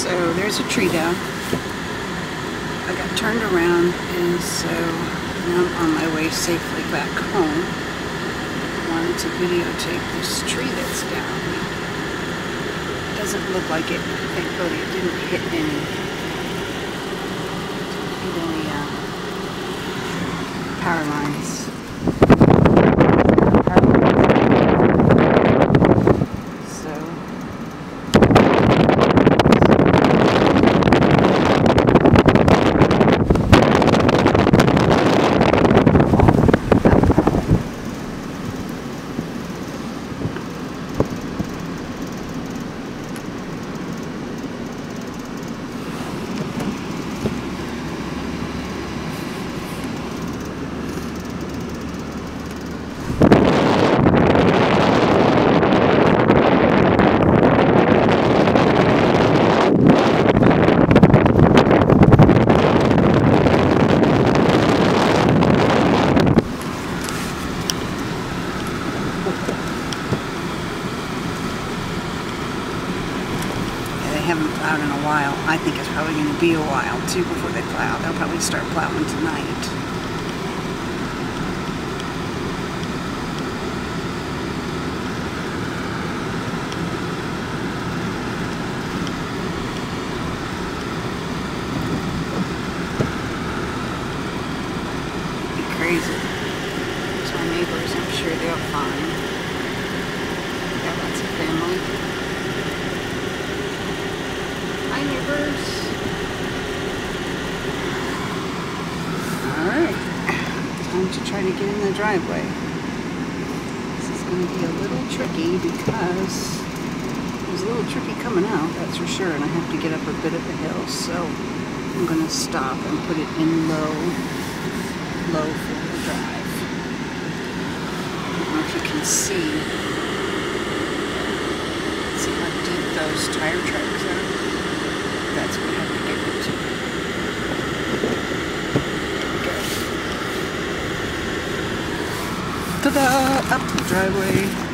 So there's a tree down. I got turned around and so now I'm on my way safely back home. I wanted to videotape this tree that's down. It doesn't look like it, thankfully it didn't hit any, hit any uh, power lines. Haven't plowed in a while. I think it's probably going to be a while too before they plow. They'll probably start plowing tonight. Crazy. It's my neighbors. Sure they'll fine. Got lots of family. Hi, neighbors. Alright. Time to try to get in the driveway. This is going to be a little tricky because it was a little tricky coming out, that's for sure, and I have to get up a bit of a hill, so I'm going to stop and put it in low, low for the drive. Can see, see how deep those tire tracks are that's what I have to get into. Ta-da! Up the driveway.